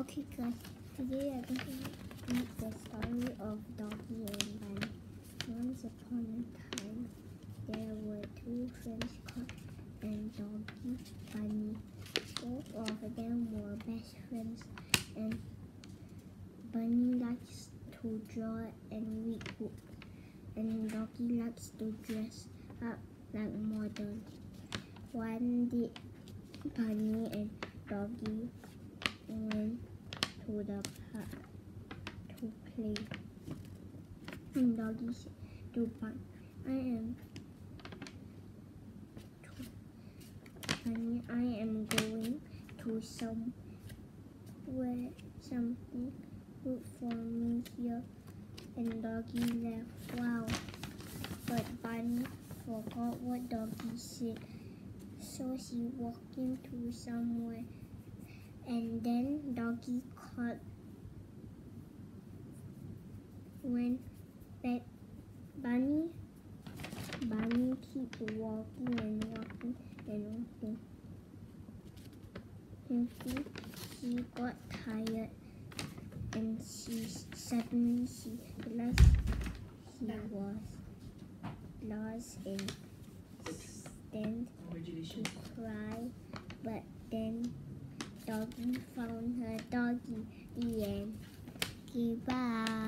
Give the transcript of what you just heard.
Okay guys, today I'm going to read the story of Doggy and Bunny. Once upon a time, there were two friends called and Doggy Bunny. Both of them were best friends and Bunny likes to draw and read books and Doggy likes to dress up like model. One day, Bunny and Doggy to the park to play. And doggy said to Bunny, I am Bunny, I am going to somewhere something good for me here. And doggy laughed. Wow. But Bunny forgot what doggy said. So she walked into somewhere doggy caught when bunny bunny keep walking and walking and walking. Until she she got tired and she suddenly she realized she was lost and stand to cry but doggy found her doggy the end. Goodbye.